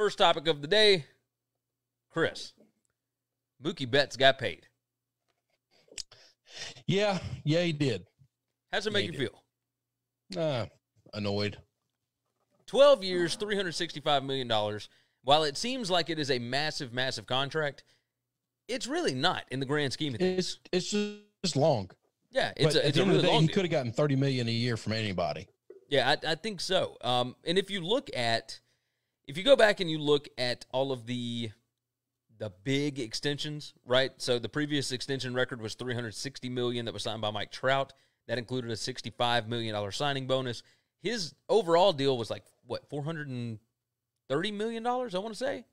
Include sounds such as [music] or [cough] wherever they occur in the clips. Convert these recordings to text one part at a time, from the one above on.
First topic of the day, Chris. Mookie Betts got paid. Yeah, yeah, he did. How's it make you did. feel? Uh, annoyed. 12 years, $365 million. While it seems like it is a massive, massive contract, it's really not in the grand scheme of things. It's it's just long. Yeah, it's but a, at it's the a end of really the day, long he could have gotten thirty million a year from anybody. Yeah, I, I think so. Um, and if you look at, if you go back and you look at all of the the big extensions, right? So the previous extension record was 360 million that was signed by Mike Trout. That included a 65 million dollar signing bonus. His overall deal was like what 430 million dollars. I want to say.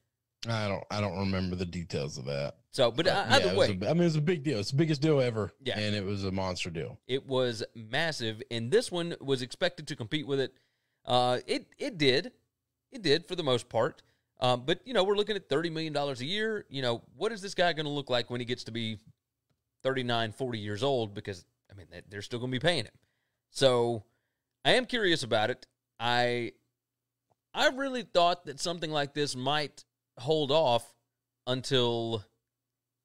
I don't I don't remember the details of that. So, but uh, either it was way, a- I mean, it was a big deal. It's the biggest deal ever. Yeah. and it was a monster deal. it was massive, and this one was expected to compete with it. Uh, it it did, it did for the most part. Um, but you know, we're looking at thirty million dollars a year. You know, what is this guy going to look like when he gets to be 39, 40 years old? Because I mean, they- they're still going to be paying him. So, I am curious about it. I I really thought that something like this might hold off until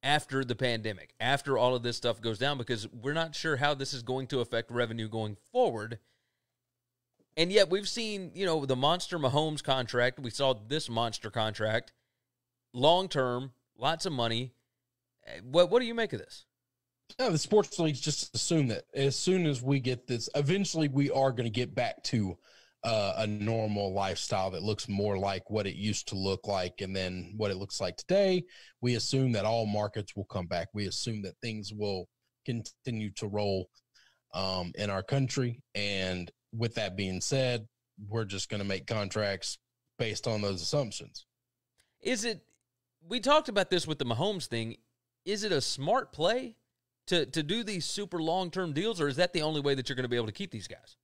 after the pandemic, after all of this stuff goes down, because we're not sure how this is going to affect revenue going forward. And yet we've seen, you know, the monster Mahomes contract. We saw this monster contract, long term, lots of money. Eh, What what do you make of this? No, the sports leagues just assume that as soon as we get this, eventually we are going to get back to uh, a normal lifestyle that looks more like what it used to look like, and then what it looks like today. We assume that all markets will come back. We assume that things will continue to roll um, in our country. And with that being said, we're just going to make contracts based on those assumptions. Is it? We talked about this with the Mahomes thing. Is it a smart play to to do these super long term deals, or is that the only way that you're going to be able to keep these guys?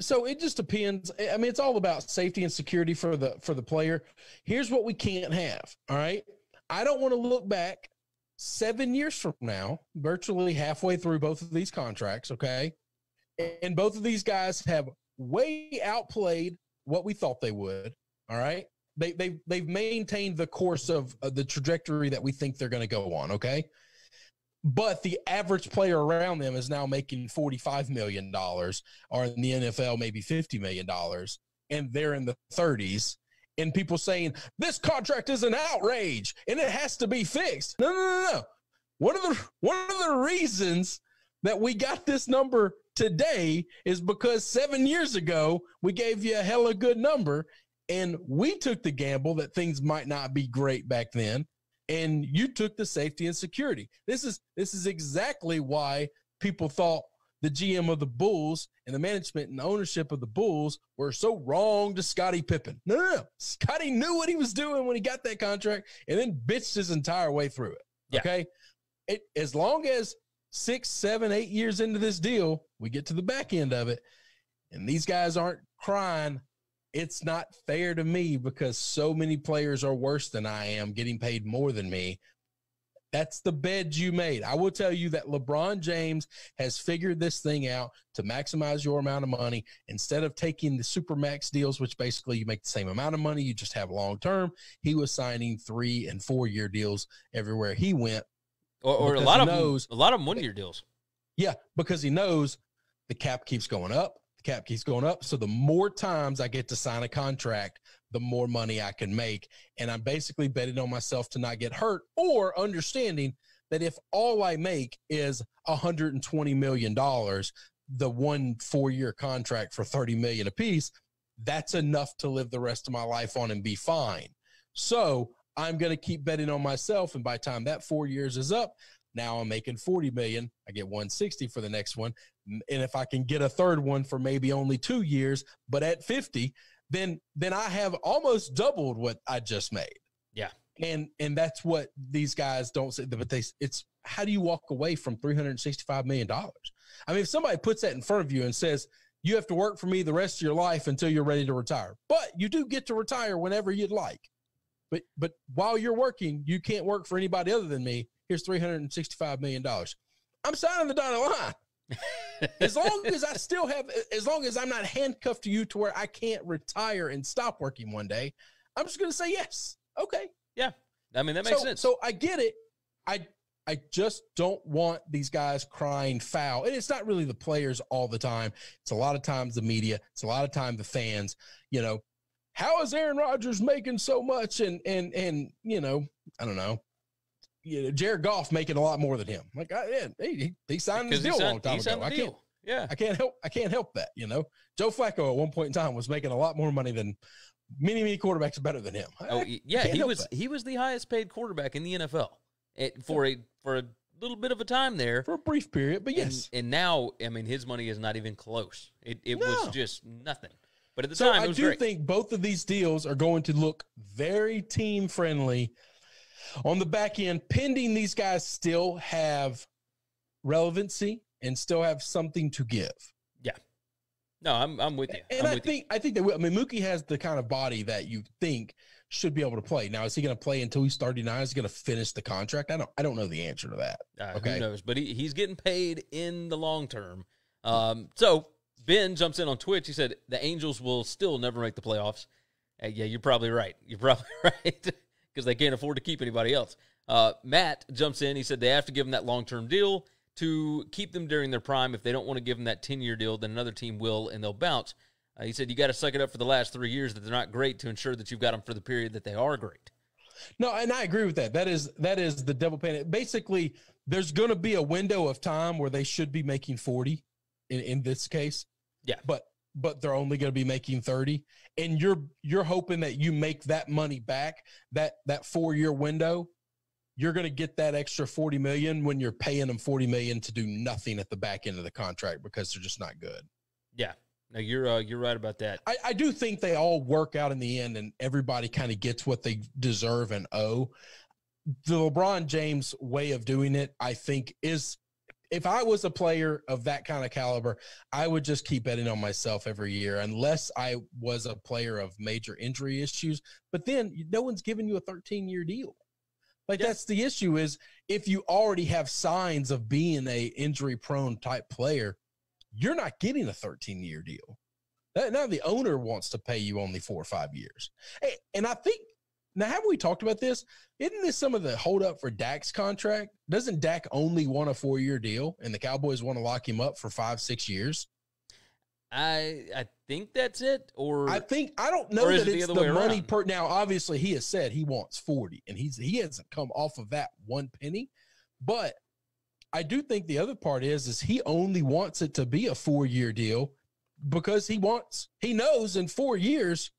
So it just depends. I mean, it's all about safety and security for the for the player. Here's what we can't have. All right. I don't want to look back seven years from now, virtually halfway through both of these contracts. Okay. And both of these guys have way outplayed what we thought they would. All right. They they they've maintained the course of, of the trajectory that we think they're going to go on. Okay but the average player around them is now making $45 million or in the NFL, maybe $50 million, and they're in the 30s. And people saying this contract is an outrage and it has to be fixed. No, no, no, no. One of the one of the reasons that we got this number today is because seven years ago we gave you a hella good number, and we took the gamble that things might not be great back then and you took the safety and security. This is this is exactly why people thought the GM of the Bulls and the management and ownership of the Bulls were so wrong to Scottie Pippen. No, no, no. Scottie knew what he was doing when he got that contract and then bitched his entire way through it. Yeah. Okay. It, as long as six, seven, eight years into this deal, we get to the back end of it, and these guys aren't crying it's not fair to me because so many players are worse than I am, getting paid more than me. That's the bed you made. I will tell you that LeBron James has figured this thing out to maximize your amount of money instead of taking the super max deals, which basically you make the same amount of money, you just have long term. He was signing three and four year deals everywhere he went. Or, or a lot of knows- them, a lot of one year deals. Yeah, because he knows the cap keeps going up, the cap keeps going up. So the more times I get to sign a contract, the more money I can make. And I'm basically betting on myself to not get hurt or understanding that if all I make is $120 million, the one four year contract for 30 million apiece, that's enough to live the rest of my life on and be fine. So I'm going to keep betting on myself. And by time that four years is up, now I'm making 40 million. I get 160 for the next one. And if I can get a third one for maybe only two years, but at 50, then then I have almost doubled what I just made. Yeah. And and that's what these guys don't say. But they it's how do you walk away from 365 million dollars? I mean, if somebody puts that in front of you and says, you have to work for me the rest of your life until you're ready to retire. But you do get to retire whenever you'd like. But but while you're working, you can't work for anybody other than me. Here's 365 million dollars. I'm signing the dotted line. As long as I still have as long as I'm not handcuffed to you to where I can't retire and stop working one day, I'm just going to say yes. Okay. Yeah. I mean, that makes so, sense. So I get it. I I just don't want these guys crying foul. And it's not really the players all the time. It's a lot of times the media. It's a lot of time the fans. You know, how is Aaron Rodgers making so much? And and and you know, I don't know. You know, Jared Goff making a lot more than him. Like, I, yeah, he, he signed this deal signed, a long time ago. I can't, yeah, I can't help. I can't help that. You know, Joe Flacco at one point in time was making a lot more money than many many quarterbacks better than him. Oh yeah, he was that. he was the highest paid quarterback in the NFL it, for a for a little bit of a time there for a brief period, but yes. And, and now, I mean, his money is not even close. It it no. was just nothing. But at the so time, I do great. think both of these deals are going to look very team friendly on the back end, pending these guys still have relevancy and still have something to give. Yeah. No, I'm I'm with you. And I'm I think you. I think that I mean Mookie has the kind of body that you think should be able to play. Now, is he going to play until he's 39? Is he going to finish the contract? I don't I don't know the answer to that. Uh, okay. Who knows? But he, he's getting paid in the long term. Um, so Ben jumps in on Twitch. He said the Angels will still never make the playoffs. Uh, yeah, you're probably right. You're probably [laughs] right because they can't afford to keep anybody else. Uh, Matt jumps in. He said they have to give him that long term deal to keep them during their prime. If they don't want to give them that 10 year deal, then another team will and they'll bounce. Uh, he said you got to suck it up for the last three years that they're not great to ensure that you've got them for the period that they are great. No, and I agree with that. That is that is the devil panic. Basically, there's going to be a window of time where they should be making 40 in in this case. Yeah. But but they're only going to be making 30 and you're you're hoping that you make that money back that that 4 year window you're going to get that extra 40 million when you're paying them 40 million to do nothing at the back end of the contract because they're just not good. Yeah. No, you're uh, you're right about that. I, I do think they all work out in the end, and everybody kind of gets what they deserve and owe. The LeBron James way of doing it, I think, is if I was a player of that kind of caliber, I would just keep betting on myself every year, unless I was a player of major injury issues. But then no one's giving you a 13 year deal. Like that's the issue is if you already have signs of being a injury prone type player, you're not getting a 13 year deal. Now the owner wants to pay you only four or five years. And I think now haven't we talked about this? Isn't this some of the holdup for Dak's contract? Doesn't Dak only want a four year deal and the Cowboys want to lock him up for five, six years? I I think that's it. Or I think I don't know that it's the, the money per now. Obviously, he has said he wants 40 and he's he hasn't come off of that one penny. But I do think the other part is is he only wants it to be a four year deal because he wants he knows in four years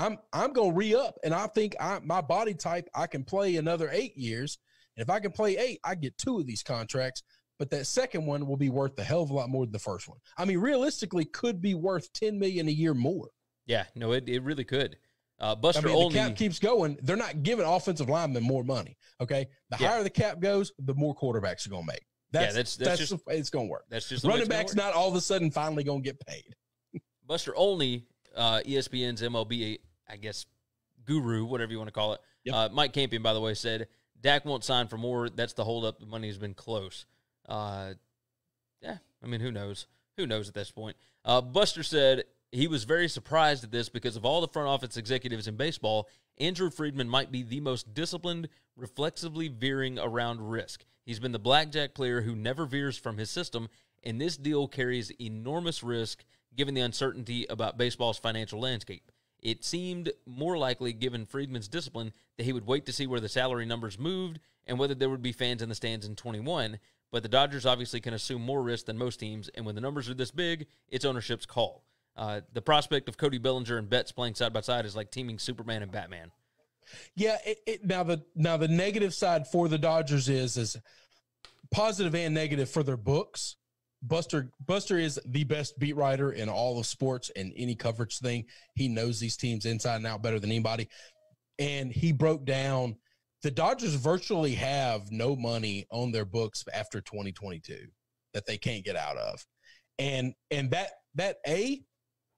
I'm I'm gonna re up and I think I my body type I can play another eight years. And if I can play eight, I get two of these contracts. But that second one will be worth a hell of a lot more than the first one. I mean, realistically, could be worth ten million a year more. Yeah, no, it, it really could. Uh, Buster I mean, Olney, the cap keeps going. They're not giving offensive linemen more money. Okay, the yeah. higher the cap goes, the more quarterbacks are going to make. That's, yeah, that's, that's, that's just the, it's going to work. That's just running backs. Not all of a sudden finally going to get paid. Buster Olney, uh, ESPN's MLB, I guess, guru, whatever you want to call it. Yep. Uh, Mike Campion, by the way, said Dak won't sign for more. That's the holdup. The money has been close. Uh, yeah, I mean, who knows? Who knows at this point? Uh, Buster said he was very surprised at this because of all the front office executives in baseball, Andrew Friedman might be the most disciplined, reflexively veering around risk. He's been the blackjack player who never veers from his system, and this deal carries enormous risk given the uncertainty about baseball's financial landscape. It seemed more likely, given Friedman's discipline, that he would wait to see where the salary numbers moved and whether there would be fans in the stands in 21. But the Dodgers obviously can assume more risk than most teams, and when the numbers are this big, it's ownership's call. Uh, the prospect of Cody Bellinger and Betts playing side by side is like teaming Superman and Batman. Yeah, it, it, now the now the negative side for the Dodgers is is positive and negative for their books. Buster Buster is the best beat writer in all of sports and any coverage thing. He knows these teams inside and out better than anybody. And he broke down the Dodgers virtually have no money on their books after 2022 that they can't get out of. And and that that A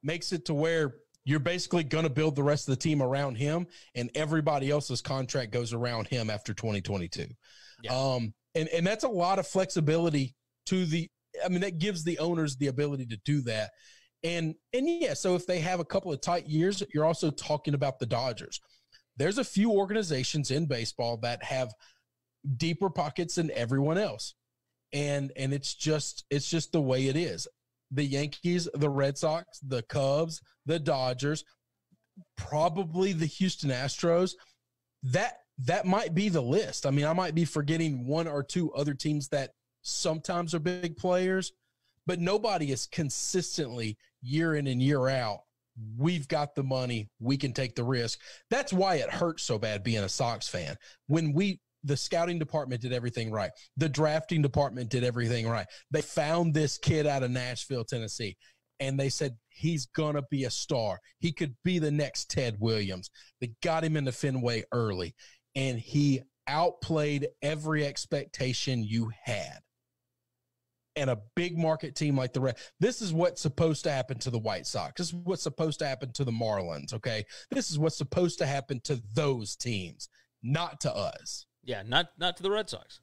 makes it to where you're basically going to build the rest of the team around him and everybody else's contract goes around him after 2022. Yeah. Um and and that's a lot of flexibility to the I mean that gives the owners the ability to do that. And and yeah, so if they have a couple of tight years, you're also talking about the Dodgers. There's a few organizations in baseball that have deeper pockets than everyone else. And and it's just it's just the way it is. The Yankees, the Red Sox, the Cubs, the Dodgers, probably the Houston Astros. That that might be the list. I mean, I might be forgetting one or two other teams that sometimes are big players, but nobody is consistently year in and year out. We've got the money. We can take the risk. That's why it hurts so bad being a Sox fan. When we, the scouting department did everything right, the drafting department did everything right. They found this kid out of Nashville, Tennessee, and they said he's going to be a star. He could be the next Ted Williams. They got him into Fenway early, and he outplayed every expectation you had and a big market team like the Red. This is what's supposed to happen to the White Sox. This is what's supposed to happen to the Marlins. Okay, this is what's supposed to happen to those teams, not to us. Yeah, not not to the Red Sox.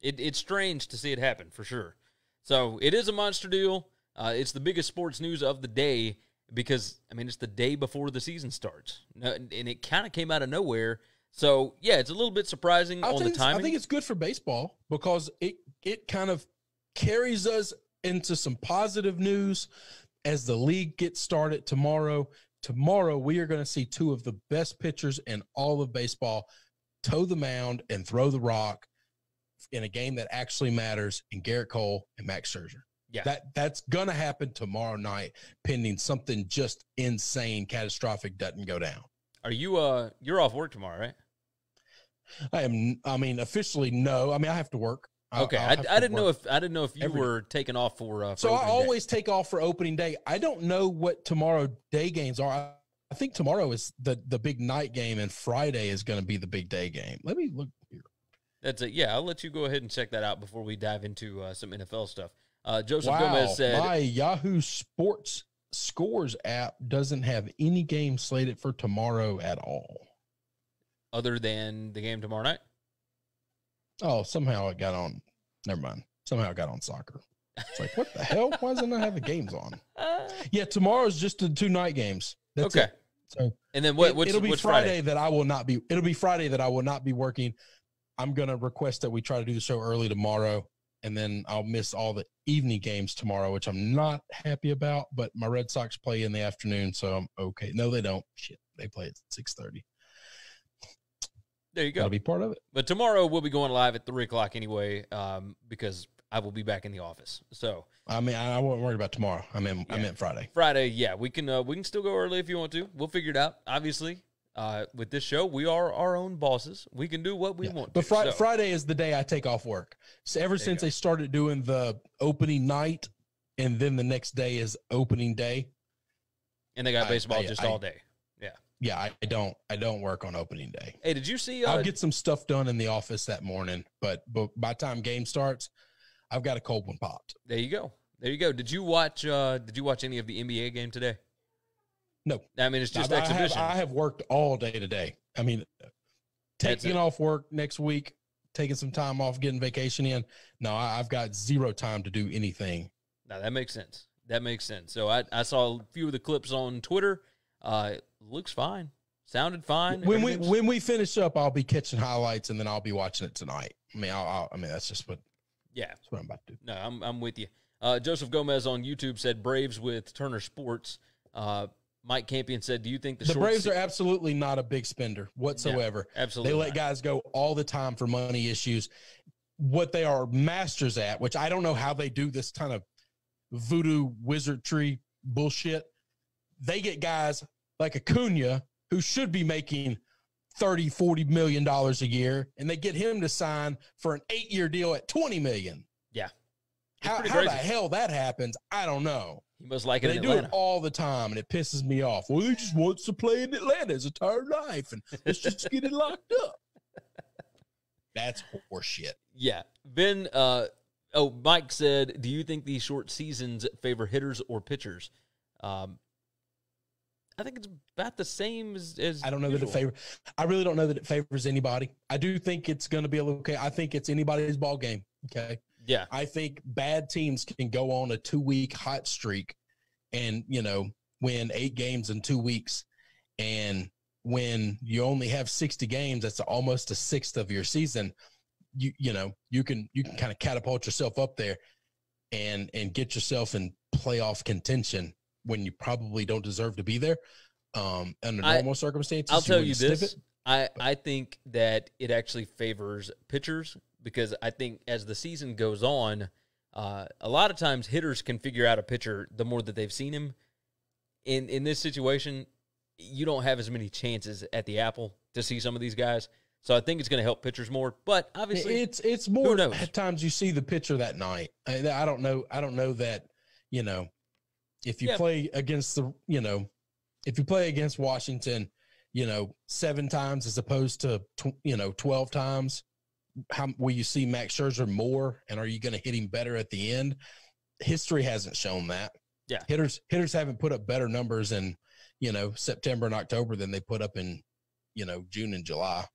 It, it's strange to see it happen for sure. So it is a monster deal. Uh, it's the biggest sports news of the day because I mean it's the day before the season starts, and it kind of came out of nowhere. So yeah, it's a little bit surprising I on the timing. I think it's good for baseball because it it kind of carries us into some positive news as the league gets started tomorrow. Tomorrow, we are going to see two of the best pitchers in all of baseball toe the mound and throw the rock in a game that actually matters in Gerrit Cole and Max Scherzer. Yeah. That that's gonna happen tomorrow night, pending something just insane, catastrophic doesn't go down. Are you uh you're off work tomorrow, right? I am. I mean, officially, no. I mean, I have to work. Okay, I, I didn't know if I didn't know if you every- were taking off for. Uh, for So I opening day. always take off for opening day. I don't know what tomorrow day games are. I, I think tomorrow is the the big night game, and Friday is going to be the big day game. Let me look here. That's it. Yeah, I'll let you go ahead and check that out before we dive into uh, some NFL stuff. Uh, Joseph wow, Gomez said, my Yahoo Sports Scores app doesn't have any game slated for tomorrow at all. other than the game tomorrow night. Oh, somehow it got on. Never mind. Somehow it got on soccer. It's like, what the hell? Why doesn't it have the games on? [laughs] Yeah, tomorrow's just the two night games. That's okay, it. So and then what? it, will be Friday, Friday? that I will not be. It'll be Friday that I will not be working. I'm gonna request that we try to do the show early tomorrow, and then I'll miss all the evening games tomorrow, which I'm not happy about. But my Red Sox play in the afternoon, so I'm okay. No, they don't. Shit, they play at six thirty. There you go. be part of it. But tomorrow we'll be going live at three o'clock anyway, um, because I will be back in the office. So I mean, I, wasn't worried about tomorrow. I mean, I meant Friday. Friday, yeah, we can uh, we can still go early if you want to. We'll figure it out. Obviously, uh, with this show, we are our own bosses. We can do what we Yeah. want. But. Friday, So, Friday is the day I take off work. So ever you since they started doing the opening night, and then the next day is opening day. and they got I- baseball I- just I- all day. Yeah, I, I don't. I don't work on opening day. Hey, did you see? Uh, I'll get some stuff done in the office that morning, but but by the time game starts, I've got a cold one popped. there you go. There you go. Did you watch? Uh, did you watch any of the NBA game today? No. I mean it's just I, I have, exhibition. I have worked all day today. I mean, taking off work next week, taking some time off, getting vacation in. No, I, I've got zero time to do anything. Now that makes sense. That makes sense. So I, I saw a few of the clips on Twitter. Uh, it looks fine. Sounded fine. When we when we finish up, I'll be catching highlights, and then I'll be watching it tonight. I mean, I'll, I'll, I mean that's just what yeah, that's what I'm about to do. no, I'm I'm with you. Uh, Joseph Gomez on YouTube said Braves with Turner Sports. Uh, Mike Campion said, "Do you think the, The Braves se- are absolutely not a big spender whatsoever. absolutely They let not. guys go all the time for money issues. What they are masters at, which I don't know how they do this kind of voodoo wizardry bullshit. They get guys like Acuna who should be making 30, 40 million dollars a year, and they get him to sign for an eight year deal at 20 million. Yeah. It's How, how the hell that happens, I don't know. He must like it They do Atlanta. it all the time, and it pisses me off. Well, he just wants to play in Atlanta his entire life, and let's just get it locked up. [laughs] That's horseshit. Yeah. Ben, uh, oh, Mike said, do you think these short seasons favor hitters or pitchers? Um, I think it's about the same as, as I don't know that it favors. I really don't know that it favors anybody. I do think it's going to be a little okay. I think it's anybody's ball game. Okay. Yeah. I think bad teams can go on a two week hot streak and you know win eight games in two weeks, and when you only have 60 games, that's almost a sixth of your season. You you know you can you can kind of catapult yourself up there, and and get yourself in playoff contention when you probably don't deserve to be there. Um, under normal I, circumstances, I'll tell you this: I I think that it actually favors pitchers because I think as the season goes on, uh, a lot of times hitters can figure out a pitcher the more that they've seen him. In in this situation, you don't have as many chances at the apple to see some of these guys. So I think it's going to help pitchers more. But obviously, it's it's more at times you see the pitcher that night. I, I, don't know. I don't know that you know if you yeah. play against the you know if you play against Washington, you know seven times as opposed to tw- you know twelve times. How will you see Max Scherzer more, and are you going to hit him better at the end? History hasn't shown that. Yeah, hitters hitters haven't put up better numbers in you know September and October than they put up in you know June and July.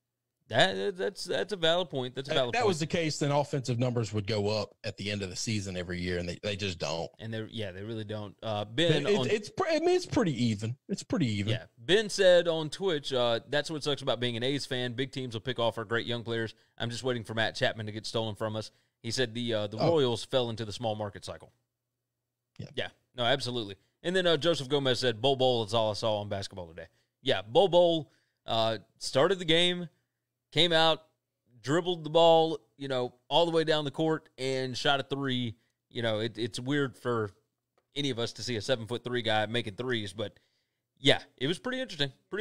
That that's that's a valid point. That's a valid. That, point. was the case. Then offensive numbers would go up at the end of the season every year, and they, they just don't. And they yeah, they really don't. Uh, Ben, it, on, it's I mean it's pretty even. It's pretty even. Yeah. Ben said on Twitch, uh, that's what sucks about being an A's fan. Big teams will pick off our great young players. I'm just waiting for Matt Chapman to get stolen from us. He said the uh, the oh. Royals fell into the small market cycle. Yeah. Yeah. No, absolutely. And then uh, Joseph Gomez said, Bol Bol is all I saw on basketball today. Yeah, Bol Bol uh, started the game, came out, dribbled the ball, you know, all the way down the court and shot a three. You know, it, it's weird for any of us to see a seven foot three guy making threes, but yeah, it was pretty interesting. Pretty